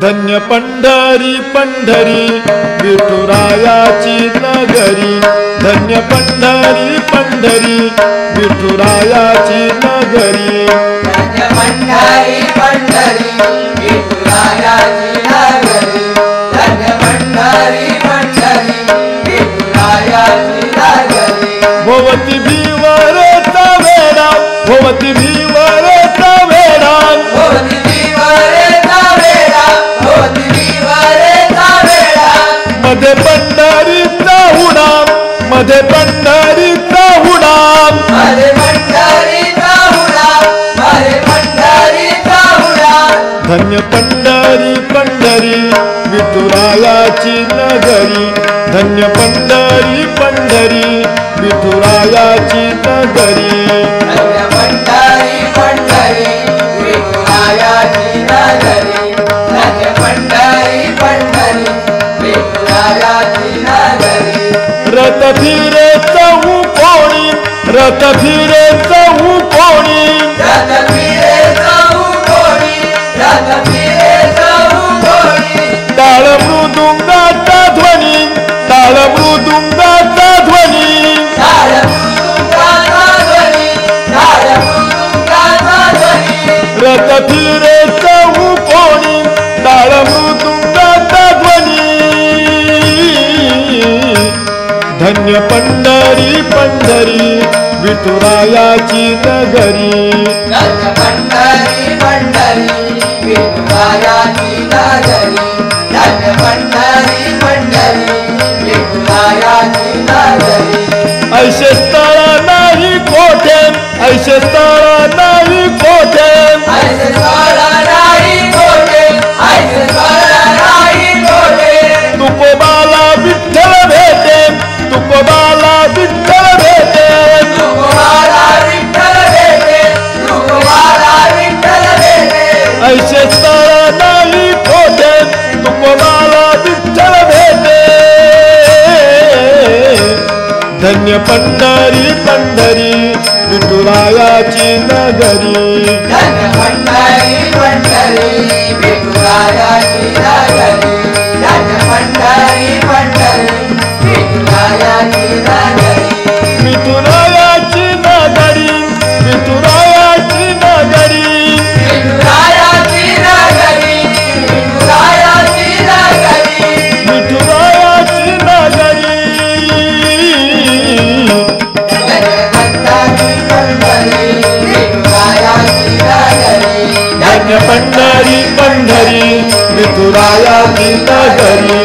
धन्य पंढरी पंढरी विठुरायाची नगरी. धन्य पंढरी पंढरी विठुरायाची नगरी. धन्य पंढरी पंढरी विठुरायाची नगरी. धन्य पंढरी पंढरी विठुरायाची नगरी. भोवती भोवती भीवरेचा धन्य पंढरी पंढरी विठुरायाची नगरी. धन्य पंढरी पंढरी विठुरायाची नगरी. धन्य पंढरी पंढरी विठुरायाची नगरी. धन्य पंढरी पंढरी विठुरायाची नगरी. रथ फिरे चहू कोणी रथ फिरे पंढरी पंढरी विठुरायाची नगरी. पंढरी पंढरी विठुरायाची नगरी. धन्य पंढरी पंढरी विठुरायाची नगरी. ऐसे स्थळ नाही कोठे ऐसे स्थळ नाही कोठे. धन्य पंढरी पंढरी विठुरायाची नगरी. धन्य पंढरी पंढरी विठुरायाची नगरी. पंढरी पंढरी पंढरी विठुरायाची घरी.